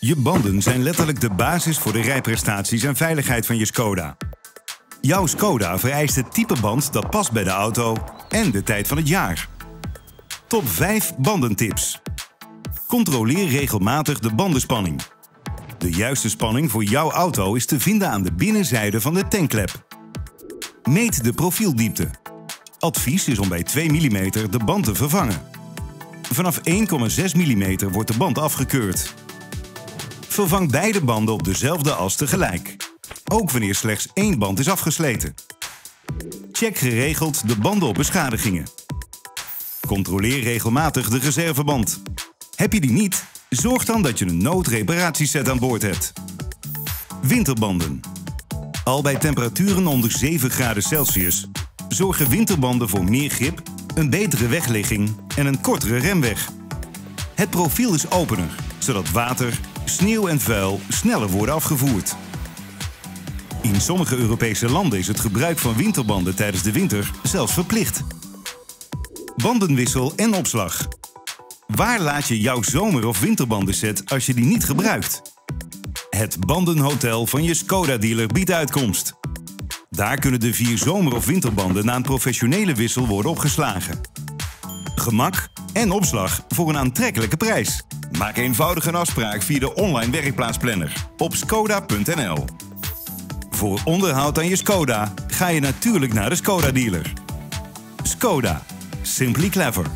Je banden zijn letterlijk de basis voor de rijprestaties en veiligheid van je Skoda. Jouw Skoda vereist het type band dat past bij de auto en de tijd van het jaar. Top 5 bandentips. Controleer regelmatig de bandenspanning. De juiste spanning voor jouw auto is te vinden aan de binnenzijde van de tankklep. Meet de profieldiepte. Advies is om bij 2 mm de band te vervangen. Vanaf 1,6 mm wordt de band afgekeurd. Vervang beide banden op dezelfde as tegelijk. Ook wanneer slechts één band is afgesleten. Check geregeld de banden op beschadigingen. Controleer regelmatig de reserveband. Heb je die niet? Zorg dan dat je een noodreparatieset aan boord hebt. Winterbanden. Al bij temperaturen onder 7 graden Celsius zorgen winterbanden voor meer grip, een betere wegligging en een kortere remweg. Het profiel is opener, zodat water, sneeuw en vuil sneller worden afgevoerd. In sommige Europese landen is het gebruik van winterbanden tijdens de winter zelfs verplicht. Bandenwissel en opslag. Waar laat je jouw zomer- of winterbandenset als je die niet gebruikt? Het Bandenhotel van je Skoda-dealer biedt uitkomst. Daar kunnen de vier zomer- of winterbanden na een professionele wissel worden opgeslagen. Gemak en opslag voor een aantrekkelijke prijs. Maak eenvoudig een afspraak via de online werkplaatsplanner op skoda.nl. Voor onderhoud aan je Skoda ga je natuurlijk naar de Skoda-dealer. Skoda. Simply clever.